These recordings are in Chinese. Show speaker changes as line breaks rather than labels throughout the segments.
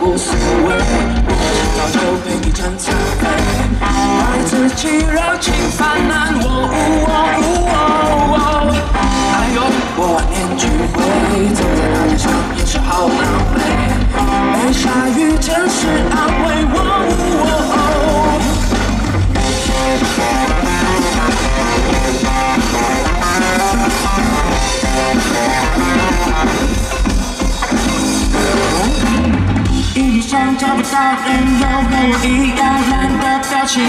无所谓，我早就陪你站在爱自己热情泛滥，我哎衣上找不到人有和我一样烂的表情，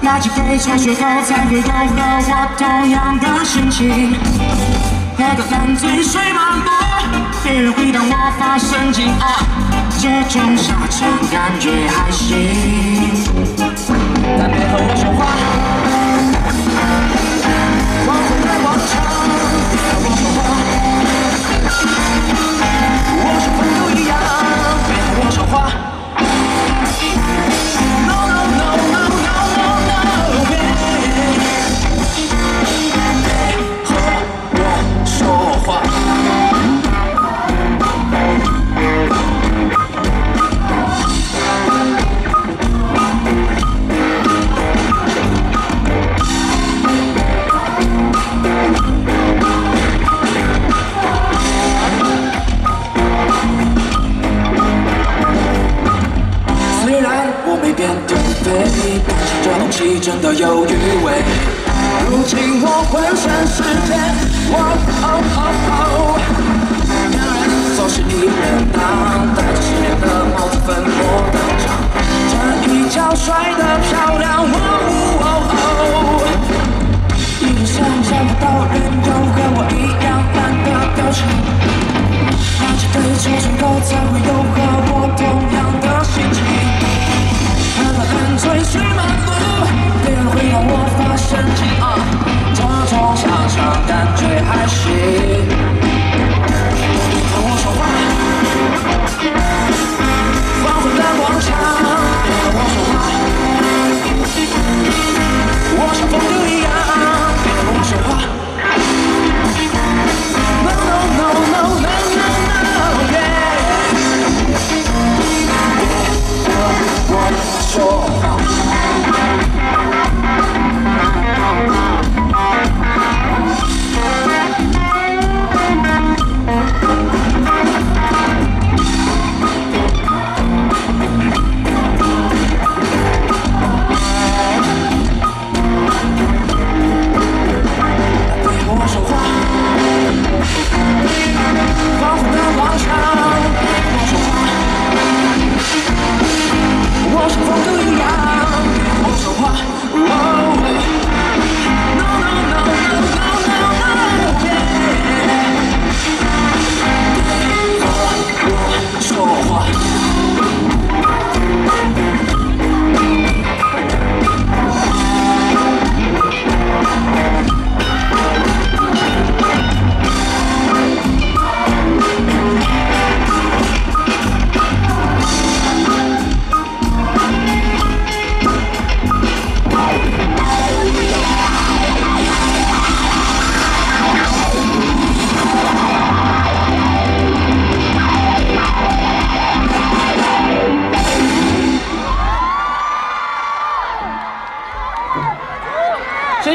哪几杯茶水后才会有和我同样的心情？喝个烂醉水漫步，别人会当我发神经啊，这种下场感觉还行。但别和我说你真的有余味。如今我浑身是茧，哇哦哦哦，两人总是一人当，戴着失恋的帽子，粉墨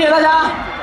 谢谢大家。